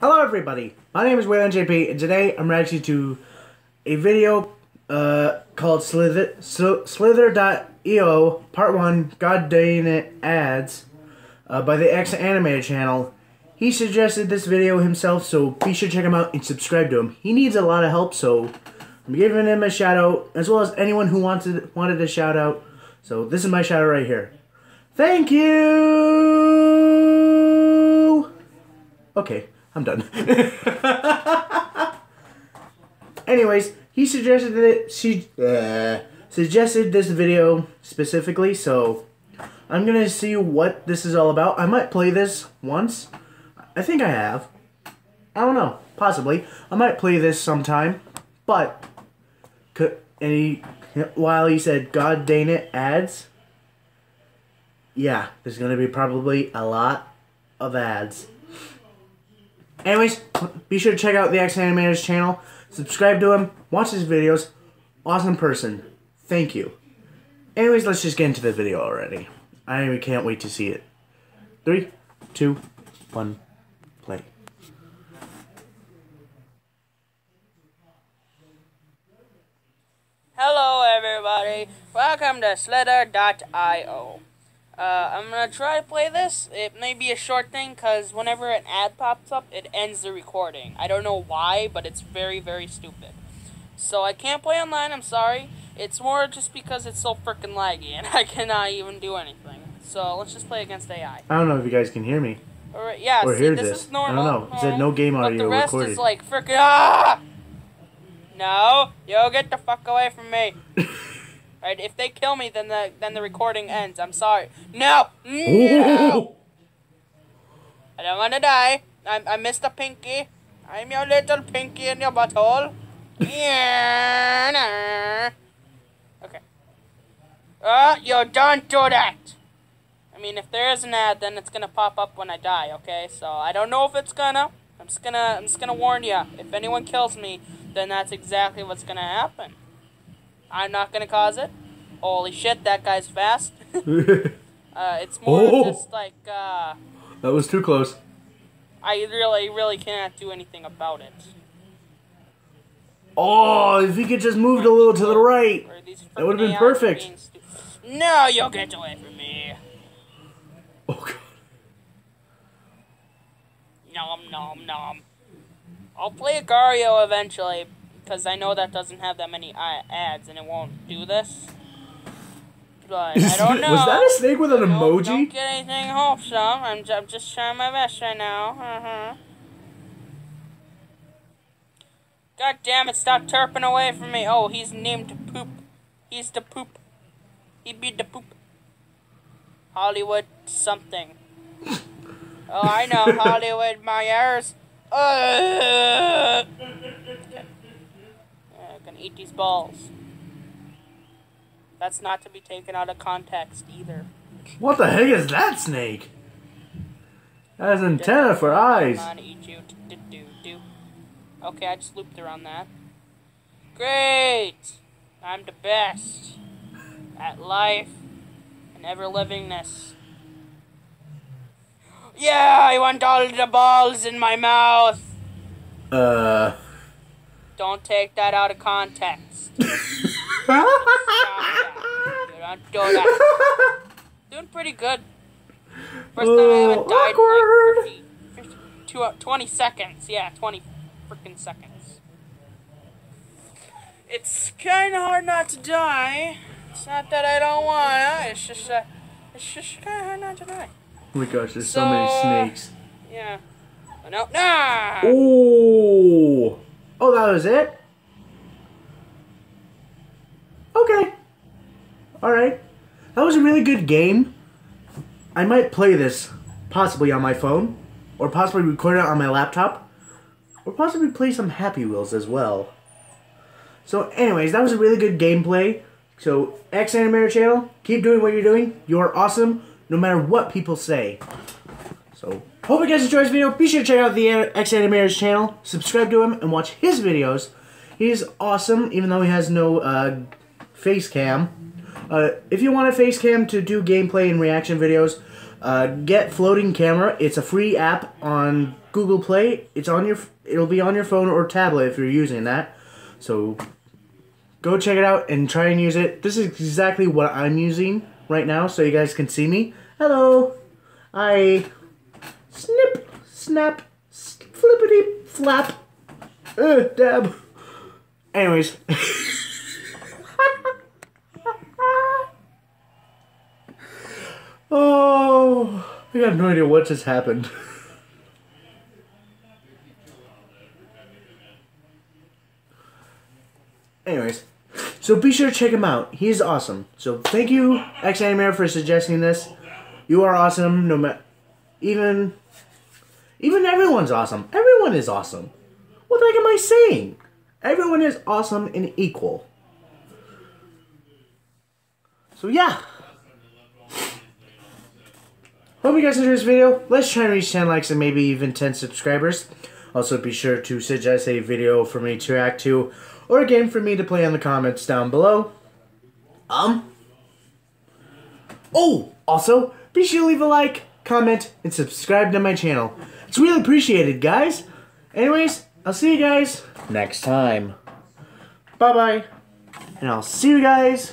Hello everybody, my name is Whalen JP and today I'm reacting to a video uh, called Slither, Sl Slither.io Part 1 God Dang It Ads uh, by the X Animator channel. He suggested this video himself so be sure to check him out and subscribe to him. He needs a lot of help so I'm giving him a shout out as well as anyone who wanted, wanted a shout out. So this is my shout out right here. Thank you! Okay. I'm done. Anyways, he suggested that she uh, suggested this video specifically, so I'm gonna see what this is all about. I might play this once. I think I have. I don't know. Possibly. I might play this sometime. But, he, while he said, God dang it, ads, yeah, there's gonna be probably a lot of ads. Anyways, be sure to check out the X Animators channel. Subscribe to him. Watch his videos. Awesome person. Thank you. Anyways, let's just get into the video already. I can't wait to see it. Three, two, one, play. Hello everybody, welcome to Slither.io. Uh, I'm gonna try to play this. It may be a short thing because whenever an ad pops up, it ends the recording. I don't know why, but it's very, very stupid. So I can't play online, I'm sorry. It's more just because it's so freaking laggy and I cannot even do anything. So let's just play against AI. I don't know if you guys can hear me. Or, yeah, or see, hear this, this. is normal. I don't know. It said no game audio But the rest recorded. is like freaking ah! No, yo, get the fuck away from me. Right? If they kill me, then the then the recording ends. I'm sorry. No, no. I don't want to die. I'm I'm Mr. Pinky. I'm your little pinky in your butthole. Yeah. nah. Okay. Oh, you don't do that. I mean, if there is an ad, then it's gonna pop up when I die. Okay, so I don't know if it's gonna. I'm just gonna I'm just gonna warn you. If anyone kills me, then that's exactly what's gonna happen. I'm not gonna cause it. Holy shit, that guy's fast. uh, it's more Oh. just like, uh, that was too close. I really, really cannot do anything about it. Oh, if he could just moved a little to the right. That would've been perfect. No, you'll get away from me. Oh, God. Nom, nom, nom. I'll play Agar.io eventually, because I know that doesn't have that many uh, ads, and it won't do this. But I don't know. Was that a snake with an Don't- emoji? Don't get anything wholesome. I'm, j- I'm just trying my best right now. Uh-huh. God damn it, stop turping away from me. Oh, he's named Poop. He's the Poop. He be the Poop. Hollywood something. oh, I know, Hollywood Myers. Uh, okay. Yeah, I'm gonna eat these balls. That's not to be taken out of context either. What the heck is that snake? That has antenna for eyes. Okay, I just looped around that. Great! I'm the best at life and ever livingness. Yeah, I want all the balls in my mouth. Uh. Don't take that out of context. Stop that. You don't do that. Doing pretty good. First time I haven't Oh, died awkward. in like 50, 50, uh, 20 seconds. Yeah, 20 freaking seconds. It's kind of hard not to die. It's not that I don't wanna. It's just uh, it's just kind of hard not to die. Oh my gosh, there's so, So, many snakes. Yeah. But no, nah. Oh. Oh, that was it? Okay. Alright. That was a really good game. I might play this possibly on my phone, or possibly record it on my laptop, or possibly play some Happy Wheels as well. So, anyways, that was a really good gameplay. So, X Animator channel, keep doing what you're doing. You're awesome, no matter what people say. So, hope you guys enjoyed this video. Be sure to check out the X Animators channel, subscribe to him, and watch his videos. He's awesome, even though he has no uh, face cam. Uh, if you want a face cam to do gameplay and reaction videos, Uh, get floating camera. It's a free app on Google Play. It's on your. It'll be on your phone or tablet if you're using that. So go check it out and try and use it. This is exactly what I'm using right now, so you guys can see me. Hello. I snip, snap, flippity flap. Uh, dab. Anyways. oh, I got no idea what just happened. Anyways, so be sure to check him out. He's awesome. So thank you, X Animator, for suggesting this. You are awesome. No matter, even, even everyone's awesome. Everyone is awesome. What the heck am I saying? Everyone is awesome and equal. So yeah. Hope you guys enjoyed this video. Let's try and reach 10 likes and maybe even 10 subscribers. Also be sure to suggest a video for me to react to or a game for me to play in the comments down below. Um. Oh, also, be sure to leave a like, comment, and subscribe to my channel. It's really appreciated, guys. Anyways, I'll see you guys next time. Bye-bye. And I'll see you guys